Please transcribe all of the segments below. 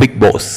Big boss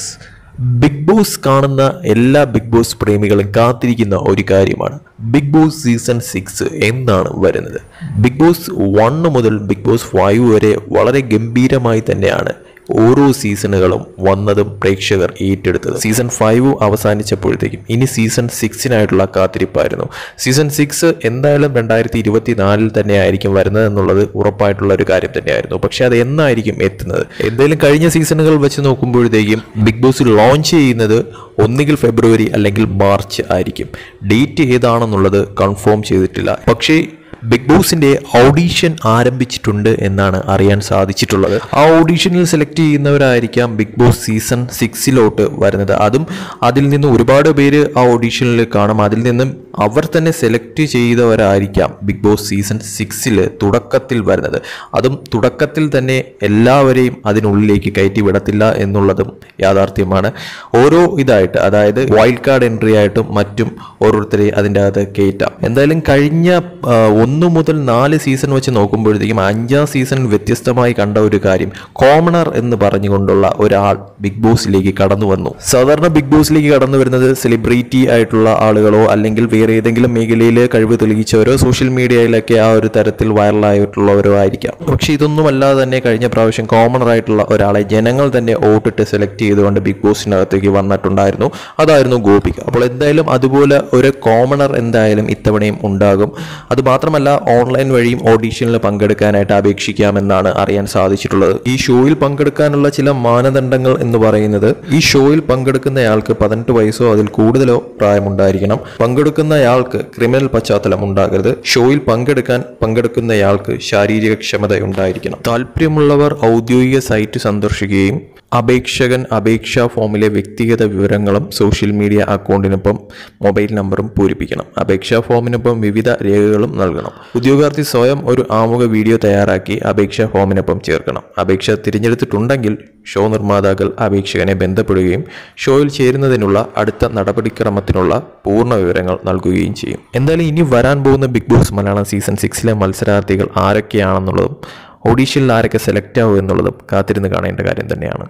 big boss കാണുന്ന എല്ലാ big boss പ്രേമികളും കാത്തിരിക്കുന്ന ഒരു കാര്യമാണ്. ബിഗ് ബോസ് സീസൺ സിക്സ് എന്നാണ് വരുന്നത്. ബിഗ് ബോസ് വണ് മുതൽ ബിഗ് ബോസ് ഫൈവ് വരെ വളരെ ഗംഭീരമായി തന്നെയാണ് ഓരോ സീസണുകളും വന്നതും പ്രേക്ഷകർ ഏറ്റെടുത്തത്. സീസൺ ഫൈവ് അവസാനിച്ചപ്പോഴത്തേക്കും ഇനി സീസൺ സിക്സിനായിട്ടുള്ള കാത്തിരിപ്പായിരുന്നു. സീസൺ സിക്സ് എന്തായാലും രണ്ടായിരത്തി ഇരുപത്തി നാലിൽ തന്നെ ആയിരിക്കും വരുന്നത് എന്നുള്ളത് ഉറപ്പായിട്ടുള്ള ഒരു കാര്യം തന്നെയായിരുന്നു. പക്ഷെ അത് എന്നായിരിക്കും എത്തുന്നത്? എന്തായാലും കഴിഞ്ഞ സീസണുകൾ വെച്ച് നോക്കുമ്പോഴത്തേക്കും ബിഗ് ബോസ് ലോഞ്ച് ചെയ്യുന്നത് ഒന്നുകിൽ ഫെബ്രുവരി അല്ലെങ്കിൽ മാർച്ച് ആയിരിക്കും. ഡേറ്റ് ഏതാണെന്നുള്ളത് കൺഫേം ചെയ്തിട്ടില്ല. പക്ഷേ ബിഗ് ബോസിന്റെ ഓഡീഷൻ ആരംഭിച്ചിട്ടുണ്ട് എന്നാണ് അറിയാൻ സാധിച്ചിട്ടുള്ളത്. ആ ഓഡീഷനിൽ സെലക്ട് ചെയ്യുന്നവരായിരിക്കാം ബിഗ് ബോസ് സീസൺ സിക്സിലോട്ട് വരുന്നത്. അതും അതിൽ നിന്ന് ഒരുപാട് പേര് ആ ഓഡീഷനിൽ കാണും. അതിൽ നിന്നും അവർ തന്നെ സെലക്ട് ചെയ്തവരായിരിക്കാം ബിഗ് ബോസ് സീസൺ സിക്സിൽ തുടക്കത്തിൽ വരുന്നത്. അതും തുടക്കത്തിൽ തന്നെ എല്ലാവരെയും അതിനുള്ളിലേക്ക് കയറ്റി വിടത്തില്ല എന്നുള്ളതും യാഥാർത്ഥ്യമാണ്. ഓരോ ഇതായിട്ട് അതായത് വൈൽഡ് കാർഡ് എൻട്രി ആയിട്ടും മറ്റും ഓരോരുത്തരെ അതിന്റെ അകത്ത് കയറ്റാം. എന്തായാലും കഴിഞ്ഞ ഒന്ന് മുതൽ നാല് സീസൺ വെച്ച് നോക്കുമ്പോഴത്തേക്കും അഞ്ചാം സീസൺ വ്യത്യസ്തമായി കണ്ട ഒരു കാര്യം കോമണർ എന്ന് പറഞ്ഞുകൊണ്ടുള്ള ഒരാൾ ബിഗ് ബോസിലേക്ക് കടന്നു വന്നു. സാധാരണ ബിഗ് ബോസിലേക്ക് കടന്നു വരുന്നത് സെലിബ്രിറ്റി ആയിട്ടുള്ള ആളുകളോ അല്ലെങ്കിൽ വേറെ ഏതെങ്കിലും മേഖലയിൽ കഴിവ് തെളിയിച്ചവരോ സോഷ്യൽ മീഡിയയിലൊക്കെ ആ ഒരു തരത്തിൽ വൈറലായിട്ടുള്ളവരോ ആയിരിക്കാം. പക്ഷേ ഇതൊന്നും അല്ലാതെ തന്നെ കഴിഞ്ഞ പ്രാവശ്യം കോമണർ ആയിട്ടുള്ള ഒരാളെ ജനങ്ങൾ തന്നെ വോട്ടിട്ട് സെലക്ട് ചെയ്തുകൊണ്ട് ബിഗ് ബോസിനകത്തേക്ക് വന്നിട്ടുണ്ടായിരുന്നു. അതായിരുന്നു ഗോപിക. അപ്പോൾ എന്തായാലും അതുപോലെ ഒരു കോമണർ എന്തായാലും ഇത്തവണയും ഉണ്ടാകും. അത് മാത്രമല്ല ഓൺലൈൻ വഴിയും ഓഡീഷനിൽ പങ്കെടുക്കാനായിട്ട് അപേക്ഷിക്കാമെന്നാണ് അറിയാൻ സാധിച്ചിട്ടുള്ളത്. ഈ ഷോയിൽ പങ്കെടുക്കാനുള്ള ചില മാനദണ്ഡങ്ങൾ എന്ന് പറയുന്നത് ഈ ഷോയിൽ പങ്കെടുക്കുന്നയാൾക്ക് പതിനെട്ട് വയസ്സോ അതിൽ കൂടുതലോ പ്രായമുണ്ടായിരിക്കണം. പങ്കെടുക്കുന്നയാൾക്ക് ക്രിമിനൽ പശ്ചാത്തലം ഉണ്ടാകരുത്. ഷോയിൽ പങ്കെടുക്കാൻ പങ്കെടുക്കുന്നയാൾക്ക് ശാരീരിക ക്ഷമത ഉണ്ടായിരിക്കണം. താല്പര്യമുള്ളവർ ഔദ്യോഗിക സൈറ്റ് സന്ദർശിക്കുകയും അപേക്ഷകൻ അപേക്ഷാ ഫോമിലെ വ്യക്തിഗത വിവരങ്ങളും സോഷ്യൽ മീഡിയ അക്കൗണ്ടിനൊപ്പം മൊബൈൽ നമ്പറും പൂരിപ്പിക്കണം. അപേക്ഷാ ഫോമിനൊപ്പം വിവിധ രേഖകളും നൽകണം. ഉദ്യോഗാർത്ഥി സ്വയം ഒരു ആമുഖ വീഡിയോ തയ്യാറാക്കി അപേക്ഷാ ഫോമിനൊപ്പം ചേർക്കണം. അപേക്ഷ തിരഞ്ഞെടുത്തിട്ടുണ്ടെങ്കിൽ ഷോ നിർമ്മാതാക്കൾ അപേക്ഷകനെ ബന്ധപ്പെടുകയും ഷോയിൽ ചേരുന്നതിനുള്ള അടുത്ത നടപടിക്രമത്തിനുള്ള പൂർണ വിവരങ്ങൾ നൽകുകയും ചെയ്യും. എന്തായാലും ഇനി വരാൻ പോകുന്ന ബിഗ് ബോസ് മലയാളം സീസൺ സിക്സിലെ മത്സരാർത്ഥികൾ ആരൊക്കെയാണെന്നുള്ളതും ഒഡീഷയിൽ ആരൊക്കെ സെലക്ട് ആവുമെന്നുള്ളതും കാത്തിരുന്ന് കാണേണ്ട കാര്യം തന്നെയാണ്.